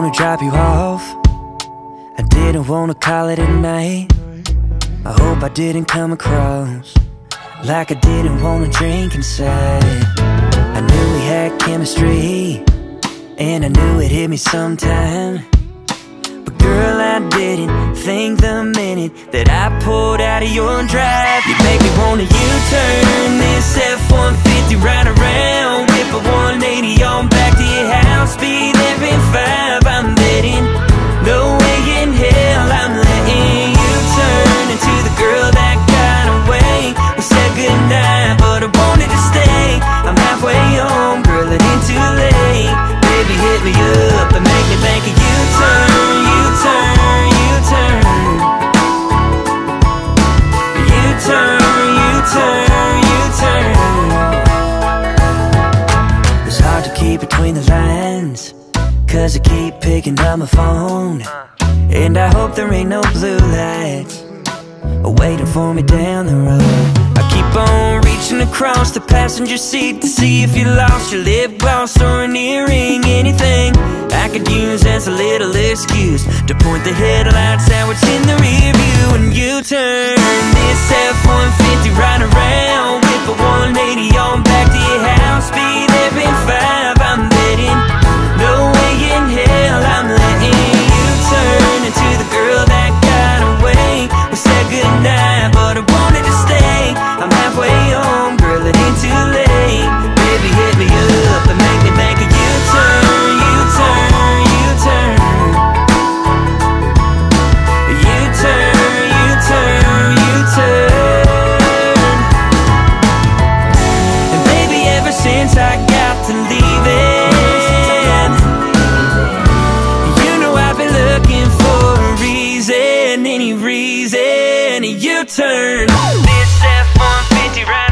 wanna drop you off. I didn't wanna call it at night. I hope I didn't come across Like I didn't wanna drink inside. I knew we had chemistry And I knew it hit me sometime. But girl I didn't think the minute That I pulled out of your drive You make me wanna U-turn. Cause I keep picking up my phone. And I hope there ain't no blue lights Waiting for me down the road. I keep on reaching across the passenger seat To see if you lost your lip gloss or an earring Anything. I could use as a little excuse To point the headlights out what's in the rear view And you turn this F-150 U-turn. This F-150 ride